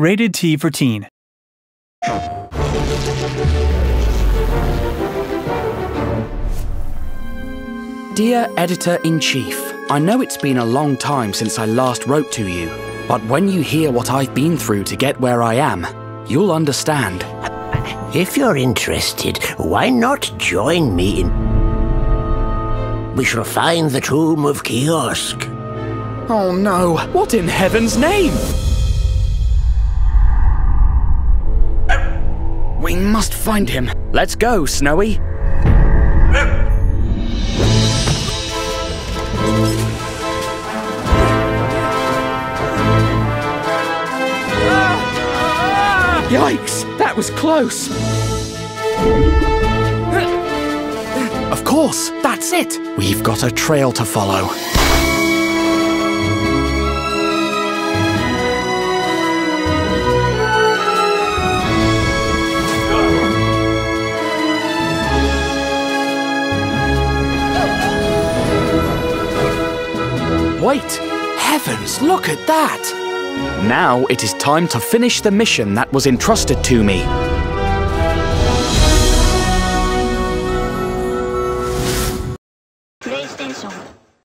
Rated T for Teen. Dear Editor in Chief, I know it's been a long time since I last wrote to you, but when you hear what I've been through to get where I am, you'll understand. If you're interested, why not join me in. We shall find the tomb of Kih-Oskh. Oh no, what in heaven's name? We must find him. Let's go, Snowy. Yikes, that was close. Of course, that's it. We've got a trail to follow. Wait! Heavens, look at that! Now it is time to finish the mission that was entrusted to me.